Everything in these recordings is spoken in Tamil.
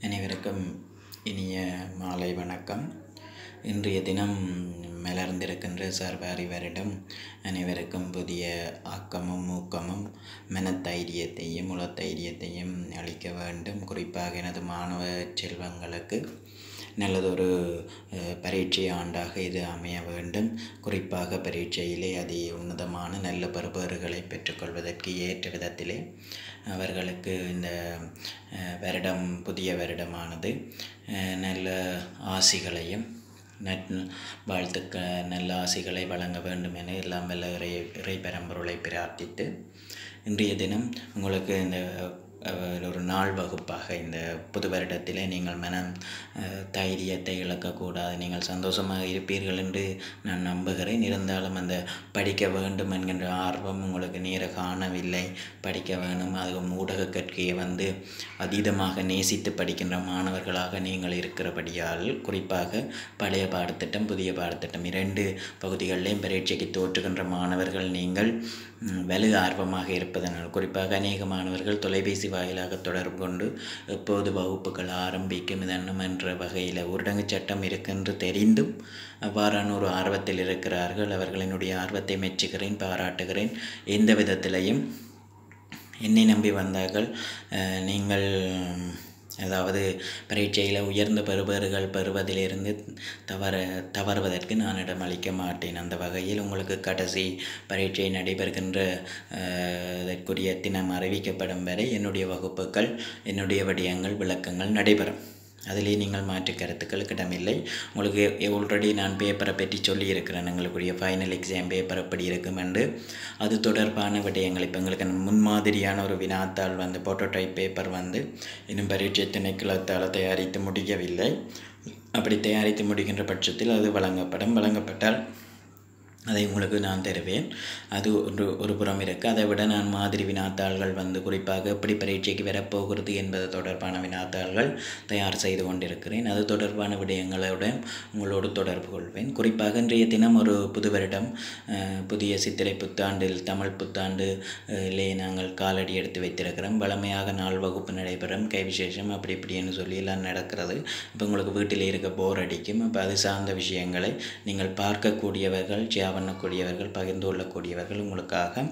அனைவருக்கும் இனிய மாலை வணக்கம். இன்றைய தினம் மலர்ந்திருக்கின்ற சர்வாரி வருடம். அனைவருக்கும் புதிய ஆக்கமும் ஊக்கமும் மனத்தைரியத்தையும் உளத்தைரியத்தையும் அளிக்க வேண்டும். குறிப்பாக எனது மாணவ செல்வங்களுக்கு நல்லதொரு பரீட்சை ஆண்டாக இது அமைய வேண்டும். குறிப்பாக பரீட்சையிலே அதி உன்னதமான நல்ல பெறுபேறுகளை பெற்றுக்கொள்வதற்கு ஏற்ற விதத்திலே அவர்களுக்கு இந்த வருடம் புதிய வருடமானது நல்ல ஆசிகளையும் நட் வாழ்த்துக்க நல்ல ஆசிகளை வழங்க வேண்டும் என எல்லாம் வல்ல இறை இறை பரம்பொருளை பிரார்த்தித்து இன்றைய தினம் உங்களுக்கு இந்த ஒரு நாள் வகுப்பாக இந்த புது வருடத்திலே நீங்கள் மனம் தைரியத்தை இழக்கக்கூடாது நீங்கள் சந்தோஷமாக இருப்பீர்கள் என்று நான் நம்புகிறேன். இருந்தாலும் அந்த படிக்க வேண்டும் என்கின்ற ஆர்வம் உங்களுக்கு நேர காணவில்லை. படிக்க வேண்டும் அதுவும் ஊடக கற்கையை வந்து அதீதமாக நேசித்து படிக்கின்ற மாணவர்களாக நீங்கள் இருக்கிறபடியால் குறிப்பாக பழைய பாடத்திட்டம் புதிய பாடத்திட்டம் இரண்டு பகுதிகளிலேயும் பரீட்சைக்கு தோற்றுகின்ற மாணவர்கள் நீங்கள் வலு ஆர்வமாக இருப்பதனால் குறிப்பாக அநேக மாணவர்கள் தொலைபேசி வாயிலாக தொடர்பு கொண்டு எப்போது வகுப்புகள் ஆரம்பிக்கும் இதென்னும் என்ற வகையில் ஊரடங்கு சட்டம் இருக்கென்று தெரிந்தும் அவ்வாறான ஒரு ஆர்வத்தில் இருக்கிறார்கள். அவர்களினுடைய ஆர்வத்தை மெச்சுகிறேன் பாராட்டுகிறேன். எந்த விதத்திலையும் என்னை நம்பி வந்தார்கள். நீங்கள் அதாவது பரீட்சையில் உயர்ந்த பெறுபேறுகள் பெறுவதிலிருந்து தவற தவறுவதற்கு நான் இடம் அளிக்க மாட்டேன். அந்த வகையில் உங்களுக்கு கடைசி பரீட்சை நடைபெறுகின்ற அதற்குரிய இதற்குரிய தினம் அறிவிக்கப்படும் வரை என்னுடைய வகுப்புகள் என்னுடைய வடிவங்கள் விளக்கங்கள் நடைபெறும். அதிலே நீங்கள் மாற்று கருத்துக்களுக்கு இடமில்லை உங்களுக்கு ஆல்ரெடி நான் பேப்பரை பற்றி சொல்லியிருக்கிறேன். எங்களுக்குரிய ஃபைனல் எக்ஸாம் பேப்பர் எப்படி இருக்கும் என்று. அது தொடர்பான விடயங்கள். இப்போ எங்களுக்கு முன்மாதிரியான ஒரு வினாத்தாள் வந்து போட்டோடைப் பேப்பர் வந்து இன்னும் பரீட்சை திணைக்களத்தால் தயாரித்து முடியவில்லை அப்படி தயாரித்து முடிகின்ற பட்சத்தில் அது வழங்கப்படும். வழங்கப்பட்டால் அதை உங்களுக்கு நான் தருவேன். அது ஒரு ஒரு புறம் இருக்குது அதை விட நான் மாதிரி வினாத்தாள்கள் வந்து குறிப்பாக எப்படி பரீட்சைக்கு வரப்போகிறது என்பது தொடர்பான வினாத்தாள்கள் தயார் செய்து கொண்டிருக்கிறேன். அது தொடர்பான விடயங்களுடன் உங்களோடு தொடர்பு கொள்வேன். குறிப்பாக இன்றைய தினம் ஒரு புது வருடம் புதிய சித்திரை புத்தாண்டில் தமிழ் புத்தாண்டு இல்லையே நாங்கள் காலடி எடுத்து வைத்திருக்கிறோம். வளமையாக நாள் வகுப்பு நடைபெறும். கை விசேஷம் அப்படி இப்படின்னு சொல்லி எல்லாம் நடக்கிறது. இப்போ உங்களுக்கு வீட்டில் இருக்க போர் அடிக்கும். அப்போ அது சார்ந்த விஷயங்களை நீங்கள் பார்க்கக்கூடியவர்கள் பண்ணக்கூடியவர்கள் பகிர்ந்து கொள்ளக்கூடியவர்கள் உங்களுக்காக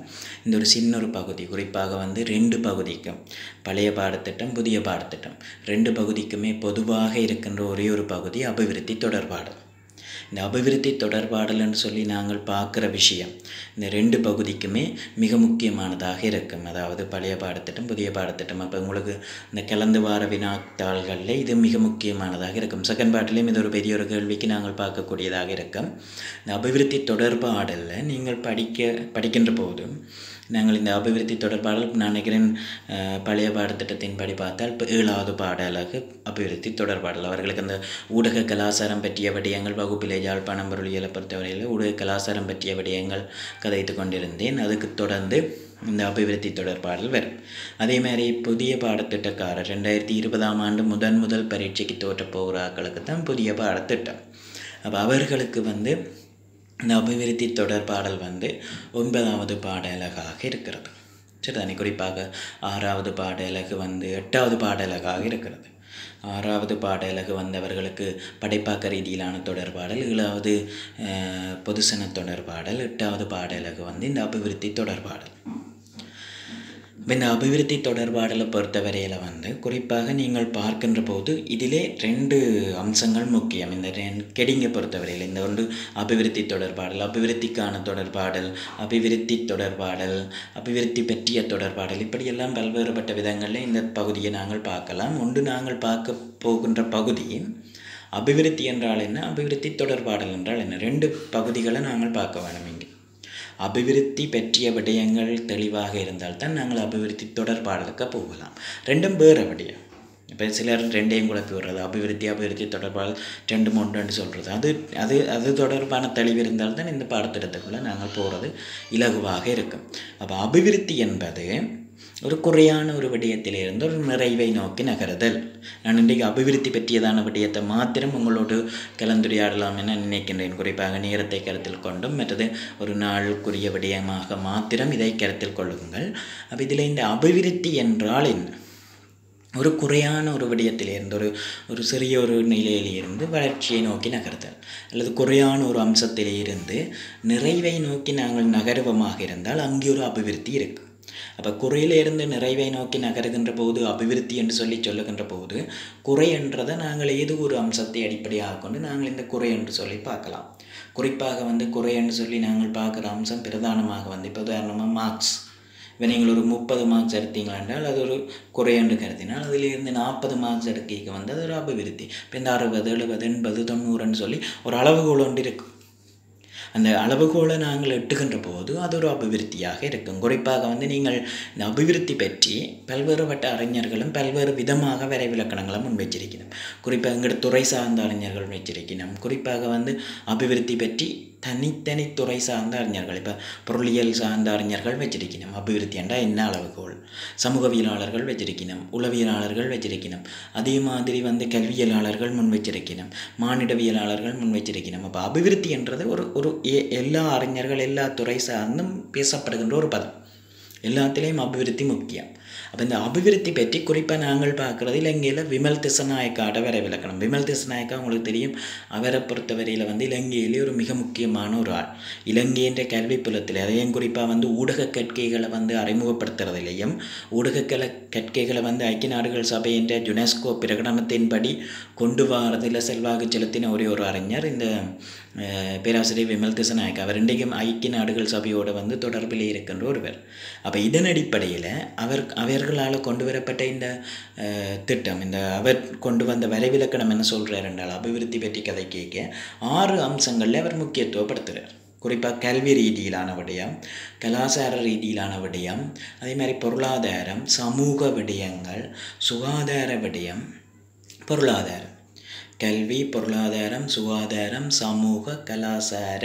இந்த ஒரு சின்ன ஒரு பகுதி குறிப்பாக வந்து ரெண்டு பகுதிக்கும் பழைய பாடத்திட்டம் புதிய பாடத்திட்டம். ரெண்டு பகுதிக்குமே பொதுவாக இருக்கின்ற ஒரே ஒரு பகுதி அபிவிருத்தி தொடர்பாடு இந்த அபிவிருத்தி தொடர்பாடல்னு சொல்லி நாங்கள் பார்க்குற விஷயம். இந்த ரெண்டு பகுதிக்குமே மிக முக்கியமானதாக இருக்கும். அதாவது பழைய பாடத்திட்டம் புதிய பாடத்திட்டம். அப்போ உங்களுக்கு இந்த கலந்து வார வினாத்தாள்களில் இது மிக முக்கியமானதாக இருக்கும். செகண்ட் பாட்டிலையும் இது ஒரு பெரிய ஒரு கேள்விக்கு நாங்கள் பார்க்கக்கூடியதாக இருக்கும். இந்த அபிவிருத்தி தொடர்பாடலில் நீங்கள் படிக்க படிக்கின்ற போதும் நாங்கள் இந்த அபிவிருத்தி தொடர்பாடல் நினைக்கிறேன் பழைய பாடத்திட்டத்தின் படி பார்த்தால் இப்போ ஏழாவது பாடலாக அபிவிருத்தி தொடர்பாடல் அவர்களுக்கு அந்த ஊடக கலாச்சாரம் பற்றிய விடயங்கள் வகுப்பிலே யாழ்ப்பாணம் பொருளியலை பொறுத்தவரையில் ஊடக கலாச்சாரம் பற்றிய விடயங்கள் கதைத்து கொண்டிருந்தேன். அதுக்கு தொடர்ந்து இந்த அபிவிருத்தி தொடர்பாடல் வரும். அதே மாதிரி புதிய பாடத்திட்டக்காரர் ரெண்டாயிரத்தி இருபதாம் ஆண்டு முதன் முதல் பரீட்சைக்கு தோற்ற போகிறாக்களுக்கு தான் புதிய பாடத்திட்டம். அப்போ அவர்களுக்கு வந்து இந்த அபிவிருத்தி தொடர்பாடல் வந்து ஒன்பதாவது பாடலகாக இருக்கிறது. சரிதானே? குறிப்பாக ஆறாவது பாடலகு வந்து எட்டாவது பாடலகாக இருக்கிறது. ஆறாவது பாடலகு வந்தவர்களுக்கு படைப்பாக்க ரீதியிலான தொடர்பாடல் ஏழாவது பொதுசன தொடர்பாடல் எட்டாவது பாடலகு வந்து இந்த அபிவிருத்தி தொடர்பாடல் இந்த அபிவிருத்தி தொடர்பாடலை பொறுத்தவரையில் வந்து குறிப்பாக நீங்கள் பார்க்கின்ற போது இதிலே ரெண்டு அம்சங்கள் முக்கியம். இந்த ரெண்டு கெடிங்கை பொறுத்தவரையில் இந்த ஒன்று அபிவிருத்தி தொடர்பாடல் அபிவிருத்திக்கான தொடர்பாடல் அபிவிருத்தி தொடர்பாடல் அபிவிருத்தி பற்றிய தொடர்பாடல் இப்படியெல்லாம் பல்வேறுபட்ட விதங்களில் இந்த பகுதியை நாங்கள் பார்க்கலாம். ஒன்று நாங்கள் பார்க்க போகின்ற பகுதி அபிவிருத்தி என்றால் என்ன? அபிவிருத்தி தொடர்பாடல் என்றால் என்ன? ரெண்டு பகுதிகளை நாங்கள் பார்க்க வேணும் இங்கே. அபிவிருத்தி பற்றிய விடயங்கள் தெளிவாக இருந்தால் தான் நாங்கள் அபிவிருத்தி தொடர்பாடலுக்கு போகலாம். ரெண்டும் வேறு விடயம். இப்போ சிலர் ரெண்டையும் குழப்பி விடுறது அபிவிருத்தி அபிவிருத்தி தொடர்பாடல் ரெண்டு மூன்றுன்னு சொல்கிறது அது அது அது தொடர்பான தெளிவு இருந்தால்தான் இந்த பாடத்திட்டத்துக்குள்ளே நாங்கள் போகிறது இலகுவாக இருக்கும். அப்போ அபிவிருத்தி என்பது ஒரு குறையான ஒரு விடயத்திலிருந்து ஒரு நிறைவை நோக்கி நகருதல். நான் இன்றைக்கு அபிவிருத்தி பற்றியதான விடயத்தை மாத்திரம் உங்களோடு கலந்துரையாடலாம் என நினைக்கின்றேன். குறிப்பாக நேரத்தை கருத்தில் கொண்டும் மற்றது ஒரு நாளுக்குரிய விடயமாக மாத்திரம் இதை கருத்தில் கொள்ளுங்கள். அப்போ இதில் இந்த அபிவிருத்தி என்றால் என்ன? ஒரு குறையான ஒரு விடயத்திலிருந்து ஒரு ஒரு சிறிய ஒரு நிலையிலிருந்து வளர்ச்சியை நோக்கி நகர்த்தல் அல்லது குறையான ஒரு அம்சத்திலே இருந்து நிறைவை நோக்கி நாங்கள் நகர்வமாக இருந்தால் அங்கே ஒரு அபிவிருத்தி இருக்கு. அப்போ குறையிலிருந்து நிறைவை நோக்கி நகருகின்ற போது அபிவிருத்தி என்று சொல்லி சொல்லுகின்ற போது குறை என்றதை நாங்கள் ஏதோ ஒரு அம்சத்தை அடிப்படையாக கொண்டு நாங்கள் இந்த குறை என்று சொல்லி பார்க்கலாம். குறிப்பாக வந்து குறை என்று சொல்லி நாங்கள் பார்க்குற அம்சம் பிரதானமாக வந்து இப்போ உதாரணமாக மார்க்ஸ் இப்போ நீங்கள் ஒரு முப்பது மார்க்ஸ் எடுத்தீங்களா என்றால் அது ஒரு குறை என்று கருதினால் அதிலிருந்து நாற்பது மார்க்ஸ் எடுக்க வந்து அது ஒரு அபிவிருத்தி. இப்போ இந்த அறுபது எழுபது எண்பது தொண்ணூறுன்னு சொல்லி ஒரு அளவுகோல் ஒன்று இருக்குது அந்த அளவுகோலை நாங்கள் எட்டுகின்ற போது அது ஒரு அபிவிருத்தியாக இருக்கும். குறிப்பாக வந்து நீங்கள் இந்த அபிவிருத்தி பற்றி பல்வேறுபட்ட அறிஞர்களும் பல்வேறு விதமாக வரைவிலக்கணங்களை முன் வச்சிருக்கணும் குறிப்பாக எங்களோட துறை சார்ந்த அறிஞர்கள் வச்சிருக்கணும் குறிப்பாக வந்து அபிவிருத்தி பற்றி தனித்தனி துறை சார்ந்த அறிஞர்கள் இப்போ பொருளியல் சார்ந்த அறிஞர்கள் வச்சிருக்கணும். அபிவிருத்தியண்டா என்ன அளவுகோல்? சமூகவியலாளர்கள் வச்சிருக்கணும் உளவியலாளர்கள் வச்சிருக்கணும் அதே மாதிரி வந்து கல்வியலாளர்கள் முன் வச்சிருக்கணும் மானிடவியலாளர்கள் முன் வச்சிருக்கணும். அப்போ அபிவிருத்தின்றது ஒரு ஒரு எல்லா அறிஞர்கள் எல்லா துறை சார்ந்தும் பேசப்படுகின்ற ஒரு பதம். எல்லாத்துலேயும் அபிவிருத்தி முக்கியம். அப்போ இந்த அபிவிருத்தி பற்றி குறிப்பாக நாங்கள் பார்க்குறது இலங்கையில் விமல் திசநாயக்காட வரை விளக்கணும். விமல் திசநாயக்கா உங்களுக்கு தெரியும். அவரை பொறுத்தவரையில் வந்து இலங்கையிலே ஒரு மிக முக்கியமான ஒரு ஆள். இலங்கைன்ற கல்வி புலத்தில் அதையும் குறிப்பாக வந்து ஊடக கற்கைகளை வந்து அறிமுகப்படுத்துறதுலேயும் ஊடக கல கற்கைகளை வந்து ஐக்கிய நாடுகள் சபை என்ற யுனெஸ்கோ பிரகடனத்தின்படி கொண்டு வரதில் செல்வாக்கு செலுத்தின ஒரே ஒரு அறிஞர் இந்த பேராசிரியர் விமல் திசநாயக் அவர் இன்றைக்கும் ஐக்கிய நாடுகள் சபையோடு வந்து தொடர்பில் இருக்கின்ற ஒருவர். அப்போ இதன் அடிப்படையில் அவர் அவர்களால் கொண்டு வரப்பட்ட இந்த திட்டம் இந்த அவர் கொண்டு வந்த வரைவிலக்கணம் என்ன சொல்கிறார் என்றால் அபிவிருத்தி பற்றி கதை கேட்க ஆறு அம்சங்களில் அவர் முக்கியத்துவப்படுத்துகிறார் குறிப்பாக கல்வி ரீதியிலான விடயம் கலாச்சார ரீதியிலான விடயம் அதே மாதிரி பொருளாதாரம் சமூக விடயங்கள் சுகாதார விடயம் பொருளாதாரம். கல்வி பொருளாதாரம் சுகாதாரம் சமூக கலாச்சார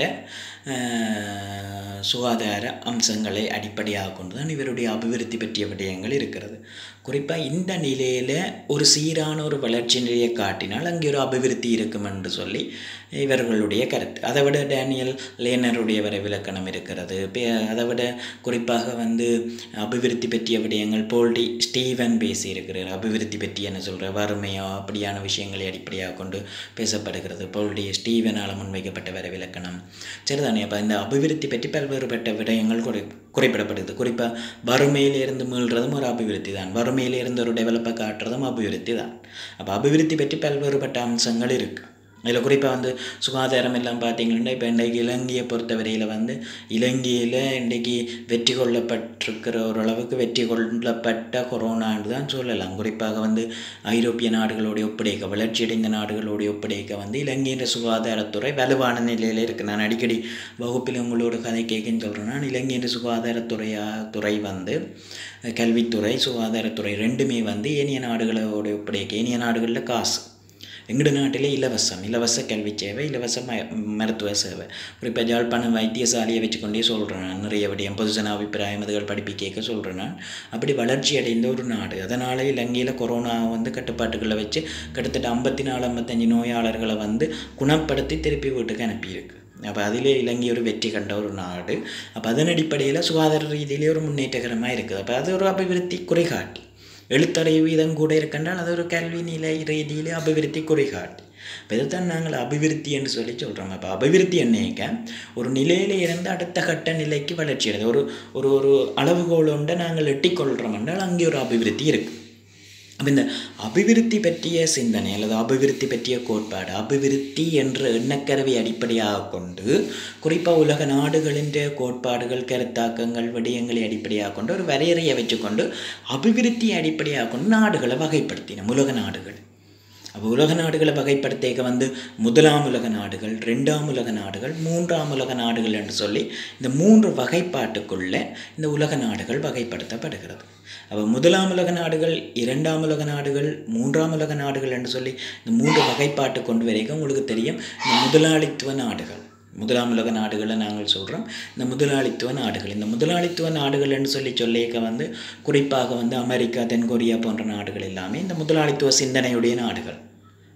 சுகாதார அம்சங்களை அடிப்படையாக கொண்டு தான் இவருடைய அபிவிருத்தி பற்றிய விடயங்கள் இருக்கிறது. குறிப்பாக இந்த நிலையில் ஒரு சீரான ஒரு வளர்ச்சி நிலையை காட்டினால் அங்கே ஒரு அபிவிருத்தி இருக்கும் என்று சொல்லி இவர்களுடைய கருத்து. அதை விட டேனியல் லேனருடைய வரைவிலக்கணம் இருக்கிறது. பே- அதை விட குறிப்பாக வந்து அபிவிருத்தி பற்றிய விடயங்கள் போல்டி ஸ்டீவன் பேசியிருக்கிறார். அபிவிருத்தி பற்றி என்ன சொல்கிற வறுமையோ அப்படியான விஷயங்களை அடிப்படையாக கொண்டு பேசப்படுகிறது. போல்டி ஸ்டீவனால் முன்வைக்கப்பட்ட வரைவிலக்கணம். சரிதானே? அப்போ இந்த அபிவிருத்தி பற்றி பல்வேறுபட்ட விடயங்கள் குறை குறிப்பிடப்படுது. குறிப்பாக வறுமையிலிருந்து மீள்றதும் ஒரு அபிவிருத்தி தான். வறுமையிலிருந்து ஒரு டெவலப்பை காட்டுறதும் அபிவிருத்தி தான். அப்போ அபிவிருத்தி பற்றி பல்வேறுபட்ட அம்சங்கள் இருக்குது இதில் குறிப்பாக வந்து சுகாதாரம் எல்லாம் பார்த்தீங்கன்னா இப்போ இன்றைக்கு இலங்கையை பொறுத்தவரையில் வந்து இலங்கையில் இன்றைக்கு வெற்றி கொள்ளப்பட்டிருக்கிற ஓரளவுக்கு வெற்றி கொள்ளப்பட்ட கொரோனான்னு தான் சொல்லலாம். குறிப்பாக வந்து ஐரோப்பிய நாடுகளோடைய ஒப்படைக்க வளர்ச்சியடைந்த நாடுகளோடைய ஒப்படைக்க வந்து இலங்கையின் சுகாதாரத்துறை வலுவான நிலையில் இருக்குது நான் அடிக்கடி வகுப்பில் உங்களோட கதை கேட்குன்னு சொல்கிறேன் நான் இலங்கையின் சுகாதாரத்துறையா துறை வந்து கல்வித்துறை சுகாதாரத்துறை ரெண்டுமே வந்து ஏனைய நாடுகளோட ஒப்படைக்க ஏனைய நாடுகளில் காசு எங்கள் நாட்டிலே இலவசம் இலவச கல்வி சேவை இலவச ம மருத்துவ சேவை. குறிப்பாக ஜாழ்ப்பாணம் வைத்தியசாலையை வச்சுக்கொண்டே சொல்கிறேன் நான் நிறைய விடயம் பொதுஜன அபிப்பிராயம் அதுகள் படிப்பு கேட்க சொல்கிறேன் நான் அப்படி வளர்ச்சி அடைந்த ஒரு நாடு. அதனால் இலங்கையில் கொரோனா வந்து கட்டுப்பாட்டுகளை வச்சு கிட்டத்தட்ட ஐம்பத்தி நாலு ஐம்பத்தஞ்சு நோயாளர்களை வந்து குணப்படுத்தி திருப்பி வீட்டுக்கு அனுப்பியிருக்கு. அப்போ அதிலே இலங்கை ஒரு வெற்றி கண்ட ஒரு நாடு. அப்போ அதன் அடிப்படையில் சுகாதார ரீதியிலே ஒரு முன்னேற்றகரமாக இருக்குது. அப்போ அது ஒரு அபிவிருத்தி குறைகாட்டி. எழுத்தறிவு வீதம் கூட இருக்கின்றால் அது ஒரு கல்வி நிலை ரீதியிலே அபிவிருத்தி குறைகாட்டி. இப்போ இதைத்தான் நாங்கள் அபிவிருத்தி என்று சொல்லி சொல்கிறோம் இப்போ அபிவிருத்தி என்னைக்க? ஒரு நிலையில இருந்து அடுத்த கட்ட நிலைக்கு வளர்ச்சி அடைது ஒரு ஒரு ஒரு அளவுகோல் நாங்கள் எட்டிக்கொள்கிறோம் என்றால் அங்கே ஒரு அபிவிருத்தி இருக்குது அப்போ இந்த அபிவிருத்தி பற்றிய சிந்தனை அல்லது அபிவிருத்தி பற்றிய கோட்பாடு அபிவிருத்தி என்ற எண்ணக்கருவை அடிப்படையாக கொண்டு குறிப்பாக உலக நாடுகளின் கோட்பாடுகள் கருத்தாக்கங்கள் விடயங்களை அடிப்படையாக கொண்டு ஒரு வரையறையை வச்சுக்கொண்டு அபிவிருத்தியை அடிப்படையாக கொண்டு நாடுகளை வகைப்படுத்தினோம் உலக நாடுகள். அப்போ உலக நாடுகளை வகைப்படுத்திக்க வந்து முதலாம் உலக நாடுகள் ரெண்டாம் உலக நாடுகள் மூன்றாம் உலக நாடுகள் என்று சொல்லி இந்த மூன்று வகைப்பாட்டுக்குள்ளே இந்த உலக நாடுகள் வகைப்படுத்தப்படுகிறது. அப்போ முதலாம் உலக நாடுகள் இரண்டாம் உலக நாடுகள் மூன்றாம் உலக நாடுகள் என்று சொல்லி இந்த மூன்று வகைப்பாட்டு கொண்டு வரைக்கும் உங்களுக்கு தெரியும். இந்த முதலாளித்துவ நாடுகள். முதலாம் உலக நாடுகளை நாங்கள் சொல்கிறோம் இந்த முதலாளித்துவ நாடுகள். இந்த முதலாளித்துவ நாடுகள் என்று சொல்லி சொல்லிக்க வந்து குறிப்பாக வந்து அமெரிக்கா தென்கொரியா போன்ற நாடுகள் எல்லாமே இந்த முதலாளித்துவ சிந்தனையுடைய நாடுகள்.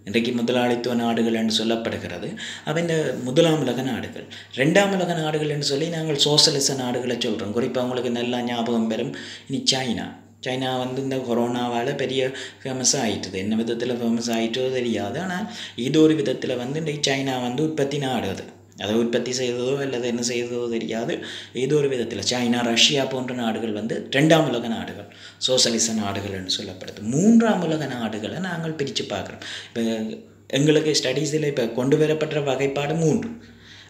இன்றைக்கு முதலாளித்துவ நாடுகள் என்று சொல்லப்படுகிறது. அப்போ இந்த முதலாம் உலக நாடுகள். ரெண்டாம் உலக நாடுகள் என்று சொல்லி நாங்கள் சோசலிச நாடுகளை சொல்கிறோம் குறிப்பாக உங்களுக்கு நல்லா ஞாபகம் பெறும் இனி சைனா. சைனா வந்து இந்த கொரோனாவால் பெரிய ஃபேமஸ் ஆயிட்டுது. என்ன விதத்தில் ஃபேமஸ் ஆகிட்டோ தெரியாது. ஆனால் இது ஒரு விதத்தில் வந்து இன்றைக்கு சைனா வந்து உற்பத்தி நாடு அது அதை உற்பத்தி செய்ததோ அல்லது என்ன செய்ததோ தெரியாது. ஏதோ ஒரு விதத்தில் சைனா ரஷ்யா போன்ற நாடுகள் வந்து ரெண்டாம் உலக நாடுகள் சோசலிச நாடுகள்னு சொல்லப்படுது. மூன்றாம் உலக நாடுகளை நாங்கள் பிரித்து பார்க்குறோம். இப்போ எங்களுக்கு ஸ்டடீஸில் இப்போ கொண்டு வரப்பட்ட வகைப்பாடு மூன்று.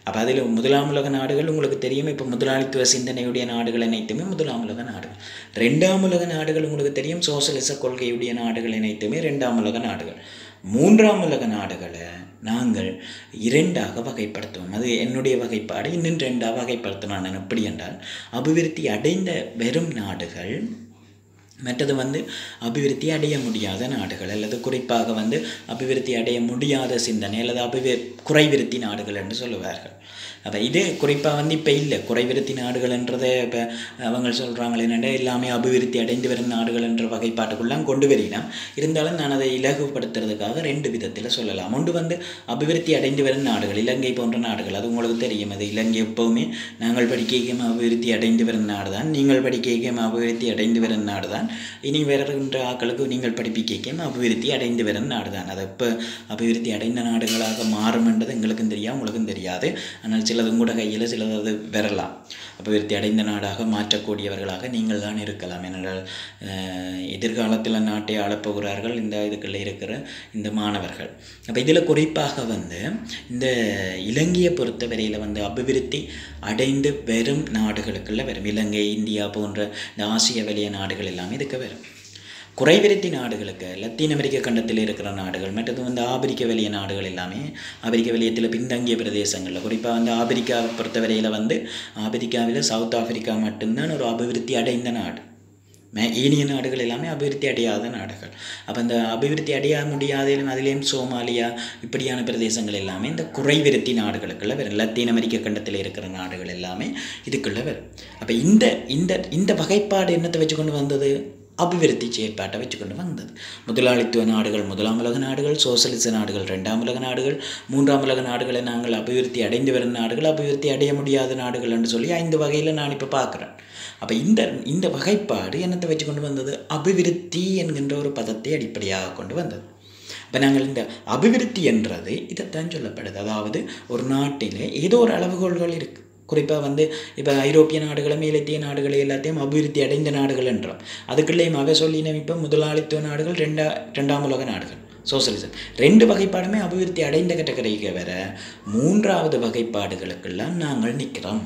அப்போ அதில் முதலாம் உலக நாடுகள் உங்களுக்கு தெரியும். இப்போ முதலாளித்துவ சிந்தனையுடைய நாடுகள் அனைத்துமே முதலாம் உலக நாடுகள். ரெண்டாம் உலக நாடுகள் உங்களுக்கு தெரியும். சோசலிச கொள்கையுடைய நாடுகள் அனைத்துமே ரெண்டாம் உலக நாடுகள். மூன்றாம் உலக நாடுகளை நாங்கள் இரண்டாக வகைப்படுத்துவோம். அது என்னுடைய வகைப்பாடு இன்னும் ரெண்டாக வகைப்படுத்தினான் நான் எப்படி என்றால் அபிவிருத்தி அடைந்த வெறும் நாடுகள் மற்றது வந்து அபிவிருத்தி அடைய முடியாத நாடுகள் அல்லது குறிப்பாக வந்து அபிவிருத்தி அடைய முடியாத சிந்தனை அல்லது அபிவி குறைவிருத்தி நாடுகள் என்று சொல்லுவார்கள். அப்போ இது குறிப்பாக வந்து இப்போ இல்லை. குறைவிருத்தி நாடுகள்ன்றதை இப்போ அவங்க சொல்கிறாங்களே என்னென்ன எல்லாமே அபிவிருத்தி அடைந்து வரும் நாடுகள் என்ற வகைப்பாட்டுக்குள்ளாம் கொண்டு வரலாம் இருந்தாலும் நான் அதை இலகுபடுத்துறதுக்காக ரெண்டு விதத்தில் சொல்லலாம். ஒன்று வந்து அபிவிருத்தி அடைந்து வரும் நாடுகள் இலங்கை போன்ற நாடுகள். அது உங்களுக்கு தெரியும். அது இலங்கை எப்போவுமே நாங்கள் படிக்கைக்கும் அபிவிருத்தி அடைந்து வரும் நாடு தான் நீங்கள் படிக்கைக்கும் அபிவிருத்தி அடைந்து வரும் நாடு தான் இனி வருகின்ற ஆக்களுக்கு நீங்கள் படிப்பிக்கைக்கும் அபிவிருத்தி அடைந்து வரும் நாடு தான் அது இப்போ அபிவிருத்தி அடைந்த நாடுகளாக மாறும் என்றது எங்களுக்கும் தெரியாது உங்களுக்கும் தெரியாது. ஆனால் சிலது கூட கையில் சிலது அது வரலாம் அபிவிருத்தி அடைந்த நாடாக மாற்றக்கூடியவர்களாக நீங்கள் தான் இருக்கலாம். ஏனென்றால் எதிர்காலத்தில் நாட்டை ஆளப்போகிறார்கள் இந்த இதுக்குள்ளே இருக்கிற இந்த மாணவர்கள். அப்போ இதில் குறிப்பாக வந்து இந்த இலங்கையை பொறுத்த வரையில் வந்து அபிவிருத்தி அடைந்து வரும் நாடுகளுக்குள்ளே வரும் இலங்கை இந்தியா போன்ற இந்த ஆசிய வெளிய நாடுகள் எல்லாமே இதுக்கு வரும் குறைவிருத்தி நாடுகளுக்கு லத்தீன் அமெரிக்க கண்டத்தில் இருக்கிற நாடுகள் மற்றது வந்து ஆப்பிரிக்க வெளிய நாடுகள் எல்லாமே ஆப்பிரிக்க வெளியத்தில் பின்தங்கிய பிரதேசங்களில் குறிப்பாக வந்து ஆப்பிரிக்காவை பொறுத்தவரையில் வந்து ஆப்பிரிக்காவில் சவுத் ஆப்பிரிக்கா மட்டும்தான் ஒரு அபிவிருத்தி அடைந்த நாடு. மே ஏனைய நாடுகள் எல்லாமே அபிவிருத்தி அடையாத நாடுகள். அப்போ இந்த அபிவிருத்தி அடைய முடியாத அதுலேயும் சோமாலியா இப்படியான பிரதேசங்கள் எல்லாமே இந்த குறைவிருத்தி நாடுகளுக்குள்ளே வரும். லத்தீன் அமெரிக்க கண்டத்தில் இருக்கிற நாடுகள் எல்லாமே இதுக்குள்ளே வரும். அப்போ இந்த இந்த இந்த வகைப்பாடு என்னத்தை வச்சு கொண்டு வந்தது? அபிவிருத்தி செயற்பாட்டை வச்சுக்கொண்டு வந்தது முதலாளித்துவ நாடுகள் முதலாம் உலக நாடுகள் சோசலிச நாடுகள் ரெண்டாம் உலக நாடுகள் மூன்றாம் உலக நாடுகளை நாங்கள் அபிவிருத்தி அடைந்து வரும் நாடுகள் அபிவிருத்தி அடைய முடியாத நாடுகள் என்று சொல்லி ஐந்து வகையில் நான் இப்போ பார்க்குறேன் அப்போ இந்த இந்த வகைப்பாடு என்னத்தை வச்சு கொண்டு வந்தது அபிவிருத்தி என்கின்ற ஒரு பதத்தை அடிப்படையாக கொண்டு வந்தது இப்போ நாங்கள் இந்த அபிவிருத்தி என்றது இதைத்தான் சொல்லப்படுது அதாவது ஒரு நாட்டில் ஏதோ ஒரு அளவுகோல்கள் இருக்குது குறிப்பாக வந்து இப்போ ஐரோப்பிய நாடுகளும் மேலத்திய நாடுகள் எல்லாத்தையும் அபிவிருத்தி அடைந்த நாடுகள் என்றோம் அதுக்குள்ளேயும் அவை சொல்லினோம் இப்போ முதலாளித்துவ நாடுகள் ரெண்டா ரெண்டாம் உலக நாடுகள் சோசியலிசம். ரெண்டு வகைப்பாடுமே அபிவிருத்தி அடைந்த கட்டக்கரைக்கு வர மூன்றாவது வகைப்பாடுகளுக்கெல்லாம் நாங்கள் நிற்கிறோம்.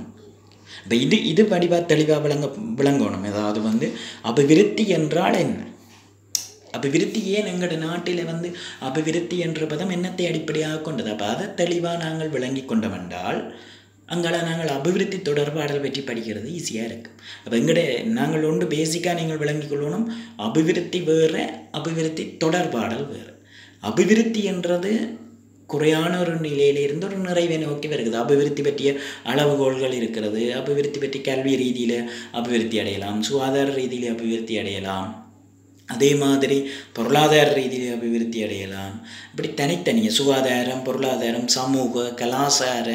இப்போ இது இது வடிவாக தெளிவாக விளங்க விளங்கணும். ஏதாவது வந்து அபிவிருத்தி என்றால் என்ன? அபிவிருத்தி ஏன் எங்களோட நாட்டில் வந்து அபிவிருத்தி என்ற பதம் என்னத்தை அடிப்படையாக கொண்டது? அப்போ அதை தெளிவாக நாங்கள் விளங்கி கொண்டவென்றால் அங்கால நாங்கள் அபிவிருத்தி தொடர்பாடல் பற்றி படிக்கிறது ஈஸியாக இருக்குது அப்போ எங்கட நாங்கள் ஒன்று பேசிக்காக நீங்கள் விளங்கிக் கொள்ளணும் அபிவிருத்தி வேறு அபிவிருத்தி தொடர்பாடல் வேறு. அபிவிருத்தி என்றது குறையான ஒரு நிலையிலிருந்து ஒரு நிறைவை நோக்கி வருகிறது. அபிவிருத்தி பற்றிய அளவுகோல்கள் இருக்கிறது அபிவிருத்தி பற்றி கல்வி ரீதியில் அபிவிருத்தி அடையலாம் சுகாதார ரீதியில் அபிவிருத்தி அடையலாம். அதே மாதிரி பொருளாதார ரீதியில் அபிவிருத்தி அடையலாம். இப்படி தனித்தனியாக சுகாதாரம் பொருளாதாரம் சமூக கலாச்சார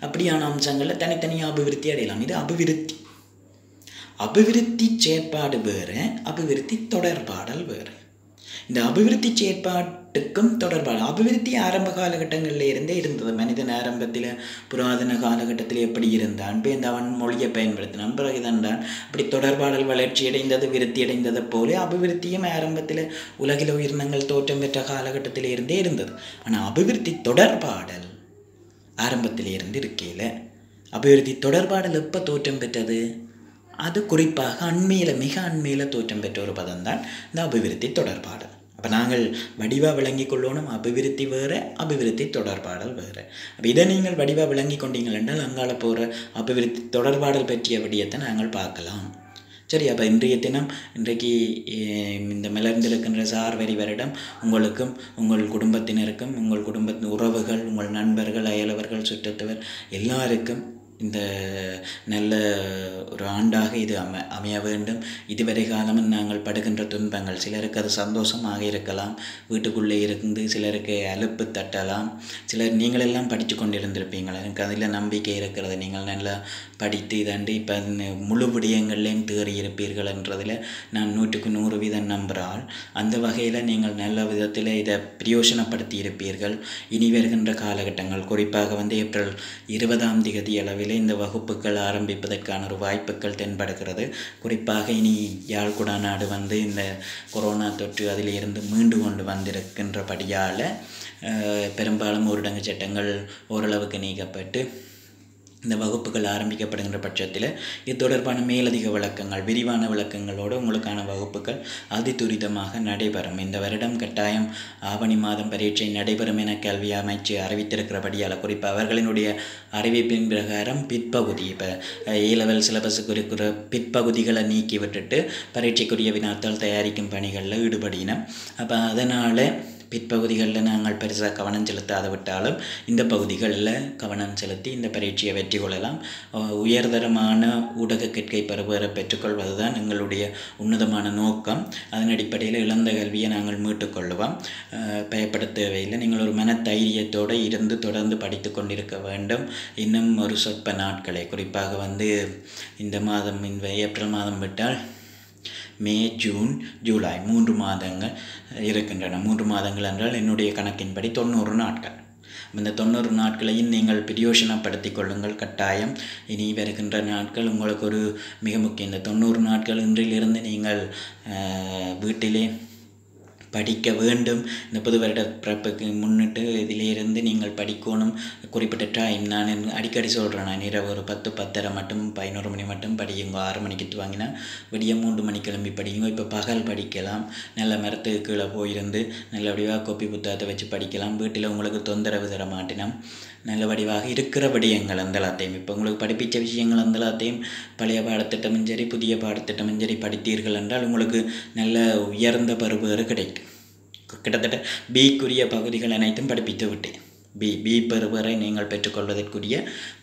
அப்படியான அம்சங்களில் தனித்தனியாக அபிவிருத்தி அடையலாம். இது அபிவிருத்தி. அபிவிருத்தி செயற்பாடு வேறு அபிவிருத்தி தொடர்பாடல் வேறு. இந்த அபிவிருத்தி செயற்பாட்டுக்கும் தொடர்பான அபிவிருத்தி ஆரம்ப காலகட்டங்களில் இருந்தே இருந்தது. மனிதன் ஆரம்பத்தில் புராதன காலகட்டத்தில் எப்படி இருந்தான் பேருந்து அவன் மொழியை பயன்படுத்தினான் பிறகு தான் அப்படி தொடர்பாடல் வளர்ச்சி அடைந்தது விருத்தி அடைந்தது போல அபிவிருத்தியும் ஆரம்பத்தில் உலகில் உயிரினங்கள் தோற்றம் பெற்ற காலகட்டத்தில் இருந்தே இருந்தது. ஆனால் அபிவிருத்தி தொடர்பாடல் ஆரம்பத்தில் இருந்து இருக்கையில் அபிவிருத்தி தொடர்பாடல் எப்போ தோற்றம் பெற்றது? அது குறிப்பாக அண்மையில் மிக அண்மையில் தோற்றம் பெற்ற ஒரு பதம்தான் இந்த அபிவிருத்தி தொடர்பாடல். அப்போ நாங்கள் வடிவாக விளங்கி கொள்ளணும் அபிவிருத்தி வேறு அபிவிருத்தி தொடர்பாடல் வேறு. அப்போ இதை நீங்கள் வடிவாக விளங்கி கொண்டீங்கள் என்றால் அங்கால போகிற அபிவிருத்தி தொடர்பாடல் பற்றிய விடயத்தை நாங்கள் பார்க்கலாம். சரி அப்போ இன்றைய தினம் இன்றைக்கு இந்த மலர்ந்திருக்கின்ற சார்வரி வருடம் உங்களுக்கும் உங்கள் குடும்பத்தினருக்கும் உங்கள் குடும்பத்தின் உறவுகள் உங்கள் நண்பர்கள் அயலவர்கள் சுற்றத்தவர் எல்லாருக்கும் இந்த நல்ல ஒரு ஆண்டாக இது அம அமைய வேண்டும். இதுவரை காலமும் நாங்கள் படுகின்ற துன்பங்கள். சிலருக்கு அது சந்தோஷமாக இருக்கலாம். வீட்டுக்குள்ளே இருந்து சிலருக்கு அலுப்பு தட்டலாம். சிலர் நீங்களெல்லாம் படித்து கொண்டிருந்திருப்பீங்களா. எனக்கு அதில் நம்பிக்கை இருக்கிறது. நீங்கள் நல்லா படித்து இதாண்டு இப்போ முழு விடயங்கள்லேயும் தேறி இருப்பீர்கள் என்றதில் நான் நூற்றுக்கு நூறு வீதம் நம்புகிறாள். அந்த வகையில் நீங்கள் நல்ல விதத்தில் இதை பிரயோஜனப்படுத்தி இருப்பீர்கள். இனி வருகின்ற காலகட்டங்கள் குறிப்பாக வந்து ஏப்ரல் இருபதாம் திகதி அளவில் இந்த வகுப்புகள் ஆரம்பிப்பதற்கான ஒரு வாய்ப்புகள் தென்படுகிறது. குறிப்பாக இனி யாழ்குடா நாடு வந்து இந்த கொரோனா தொற்று அதிலிருந்து மீண்டு கொண்டு வந்திருக்கின்றபடியால் பெரும்பாலும் ஊரடங்கு சட்டங்கள் ஓரளவுக்கு நீக்கப்பட்டு இந்த வகுப்புகள் ஆரம்பிக்கப்படுகின்ற பட்சத்தில் இது தொடர்பான மேலதிக விளக்கங்கள் விரிவான விளக்கங்களோடு உங்களுக்கான வகுப்புகள் அதிதுரிதமாக நடைபெறும். இந்த வருடம் கட்டாயம் ஆவணி மாதம் பரீட்சை நடைபெறும் என கல்வி அமைச்சு அறிவித்திருக்கிறபடியால் குறிப்பாக அவர்களினுடைய அறிவிப்பின் பிரகாரம் பிற்பகுதி. இப்போ ஏ லெவல் சிலபஸுக்கு இருக்கிற பிற்பகுதிகளை நீக்கி விட்டுட்டு பரீட்சைக்குரிய வினாத்தால் தயாரிக்கும் பணிகளில் ஈடுபடினோம். அப்போ அதனால் பிற்பகுதிகளில் நாங்கள் பெருசாக கவனம் செலுத்தாத விட்டாலும் இந்த பகுதிகளில் கவனம் செலுத்தி இந்த பரீட்சையை வெற்றி கொள்ளலாம். உயர்தரமான ஊடக கற்கை பருவரை பெற்றுக்கொள்வது தான் எங்களுடைய உன்னதமான நோக்கம். அதன் அடிப்படையில் இழந்த கல்வியை நாங்கள் மீட்டுக்கொள்ளுவோம் பயப்படுத்தவையில் பயப்பட தேவையில்லை. நீங்கள் ஒரு மன தைரியத்தோடு இருந்து தொடர்ந்து படித்து கொண்டிருக்க வேண்டும். இன்னும் ஒரு சொற்ப நாட்களை. குறிப்பாக வந்து இந்த மாதம் இந்த ஏப்ரல் மாதம் விட்டால் மே ஜூன் ஜூலை மூன்று மாதங்கள் இருக்கின்றன. மூன்று மாதங்கள் என்றால் என்னுடைய கணக்கின்படி தொண்ணூறு நாட்கள். இந்த தொண்ணூறு நாட்களையும் நீங்கள் பிரயோஜனப்படுத்திக் கொள்ளுங்கள். கட்டாயம் இனி வருகின்ற நாட்கள் உங்களுக்கு ஒரு மிக முக்கியம் இந்த தொண்ணூறு நாட்கள் இன்றிலிருந்து நீங்கள் வீட்டிலே படிக்க வேண்டும். இந்த புது வருட பிறப்புக்கு முன்னிட்டு இதிலிருந்து நீங்கள் படிக்கணும். குறிப்பிட்ட டைம் நான் அடிக்கடி சொல்கிறேன் நான் இரவு ஒரு பத்து பத்தரை மட்டும் பதினோரு மணி மட்டும் படியுங்க. ஆறு மணிக்கு துவாங்கினா விடிய மூன்று மணி கிளம்பி படியுங்க. இப்போ பகல் படிக்கலாம். நல்ல மரத்துக்கு கீழே போயிருந்து நல்லபடியாக கோப்பி புத்தகத்தை வச்சு படிக்கலாம். வீட்டில் உங்களுக்கு தொந்தரவு தர மாட்டினோம் நல்ல வடிவாக இருக்கிற விடயங்கள் அந்த எல்லாத்தையும். இப்போ உங்களுக்கு படிப்பிச்ச விஷயங்கள் அந்த எல்லாத்தையும் பழைய பாடத்திட்டமும் சரி புதிய பாடத்திட்டமும் சரி படித்தீர்கள் என்றால் உங்களுக்கு நல்ல உயர்ந்த பருவேறு கிடைக்கும். கிட்டத்தட்ட பிக்குரிய பகுதிகள் அனைத்தும் படிப்பித்து விட்டேன். பி பி பெறுவரை நீங்கள் பெற்றுக்கொள்வதற்குரிய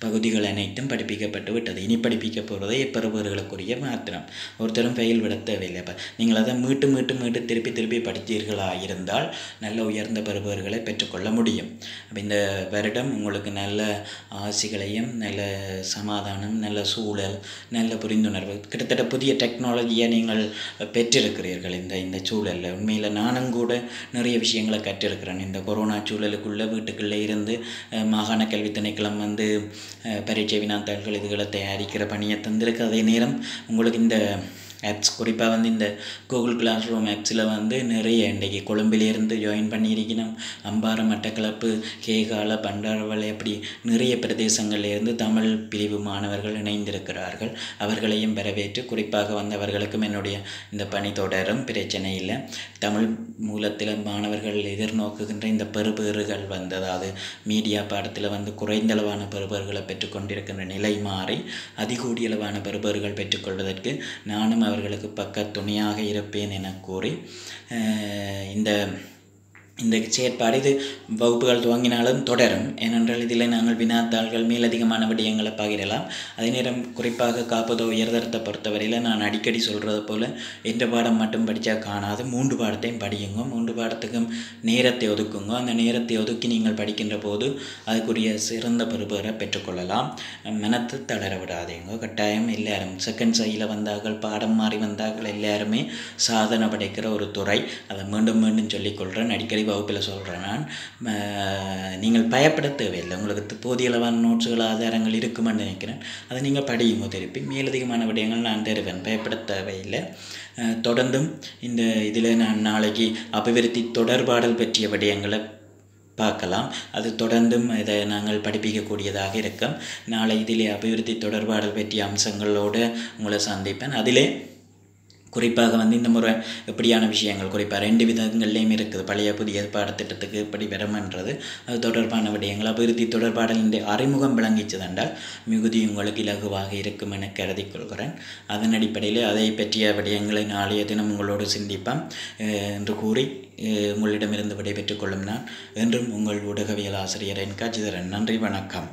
பகுதிகள் அனைத்தும் படிப்பிக்கப்பட்டு விட்டது. இனி படிப்பிக்க போகிறதே பெறுவர்களுக்குரிய மாத்திரம். ஒருத்தரும் ஃபெயில் விட தேவையில்லை. இப்போ நீங்கள் அதை மீட்டு மீட்டு மீட்டு திருப்பி திருப்பி படித்தீர்களா இருந்தால் நல்ல உயர்ந்த பெறுபவர்களை பெற்றுக்கொள்ள முடியும். அப்போ இந்த வருடம் உங்களுக்கு நல்ல ஆசிகளையும் நல்ல சமாதானம் நல்ல சூழல் நல்ல புரிந்துணர்வு கிட்டத்தட்ட புதிய டெக்னாலஜியை நீங்கள் பெற்றிருக்கிறீர்கள் இந்த இந்த சூழலில். உண்மையில் நானும் கூட நிறைய விஷயங்களை கற்றிருக்கிறேன். இந்த கொரோனா சூழலுக்குள்ளே வீட்டுக்குள்ளே இருந்து மாகாண கல்வி திணைக்களம் வந்து பரீட்சை வினாத்தாள்கள் இதுகளை தயாரிக்கிற பணியை தந்திருக்கு அதே நேரம் உங்களுக்கு இந்த ஆப்ஸ் குறிப்பாக வந்து இந்த கூகுள் கிளாஸ் ரூம் ஆப்ஸில் வந்து நிறைய இன்றைக்கி கொழும்பிலிருந்து ஜாயின் பண்ணியிருக்கணும். அம்பாறை மட்டக்களப்பு கேகால பண்டாரவளை அப்படி நிறைய பிரதேசங்களிலிருந்து தமிழ் பிரிவு மாணவர்கள் இணைந்திருக்கிறார்கள். அவர்களையும் வரவேற்று குறிப்பாக வந்து அவர்களுக்கும் என்னுடைய இந்த பணி தொடரும். பிரச்சனை இல்லை. தமிழ் மூலத்தில் மாணவர்கள் எதிர்நோக்குகின்ற இந்த பெறுபேறுகள் வந்து அதாவது மீடியா பாடத்தில் வந்து குறைந்தளவான பெறுபேறுகளை பெற்றுக்கொண்டிருக்கின்ற நிலை மாறி அதிகூடியளவான பெறுபேறுகள் பெற்றுக்கொள்வதற்கு நானும் அவர்களுக்கு பக்க துணையாக இருப்பேன் என கூறி இந்த இந்த செயற்பாடு இது. வகுப்புகள் துவங்கினாலும் தொடரும். ஏனென்றால் இதில் நாங்கள் வினாத்தாள்கள் மேலதிகமான விடயங்களை பகிரலாம். அதே நேரம் குறிப்பாக காப்பதோ உயர்தரத்தை பொறுத்தவரையில் நான் அடிக்கடி சொல்கிறது போல் எந்த பாடம் மட்டும் படித்தா காணாது. மூன்று பாடத்தையும் படியுங்க. மூன்று பாடத்துக்கும் நேரத்தை ஒதுக்குங்க. அந்த நேரத்தை ஒதுக்கி நீங்கள் படிக்கின்ற போது அதுக்குரிய சிறந்த பெறுபேரை பெற்றுக்கொள்ளலாம். மனத்தை தளர விடாதீங்க. கட்டாயம் எல்லாரும் செகண்ட் சையில் வந்தார்கள் பாடம் மாறி வந்தார்கள் எல்லாருமே சாதனை படைக்கிற ஒரு துறை. அதை மீண்டும் மீண்டும் சொல்லிக்கொள்கிறேன் அடிக்கடி வகுப்பில் சொல்கிறேன் நான். நீங்கள் பயப்பட தேவையில்லை. உங்களுக்கு போதிய அளவான நோட்ஸுகள் ஆதாரங்கள் இருக்குமென்னு நினைக்கிறேன். அதை நீங்கள் படியுங்க திருப்பி மேலதிகமான விடயங்கள் நான் தருவேன். பயப்பட தேவையில்லை. தொடர்ந்தும் இந்த இதில் நான் நாளைக்கு அபிவிருத்தி தொடர்பாடல் பற்றிய விடயங்களை பார்க்கலாம். அது தொடர்ந்தும் இதை நாங்கள் படிப்பிக்கக்கூடியதாக இருக்கும். நாளை இதிலே அபிவிருத்தி தொடர்பாடல் பற்றிய அம்சங்களோடு உங்களை சந்திப்பேன். அதிலே குறிப்பாக வந்து இந்த முறை எப்படியான விஷயங்கள்? குறிப்பாக ரெண்டு விதங்கள்லேயும் இருக்குது. பழைய புதிய பாடத்திட்டத்துக்கு எப்படி வருமன்றது அது தொடர்பான விடயங்கள். அபிவிருத்தி தொடர்பாடலின் அறிமுகம் விளங்கிச்சதென்றால் மிகுதி உங்களுக்கு இலகுவாக இருக்கும் என கருதி கொள்கிறேன் அதன் அடிப்படையில் அதை பற்றிய விடயங்களை நாளைய தினம் உங்களோடு சிந்திப்பாம் என்று கூறி உங்களிடமிருந்து விடைபெற்றுக் கொள்ளும் நான் என்றும் உங்கள் ஊடகவியல் ஆசிரியர் என். காட்சிதரன் நன்றி வணக்கம்.